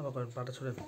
আবার পাটা ছুড়ে দিই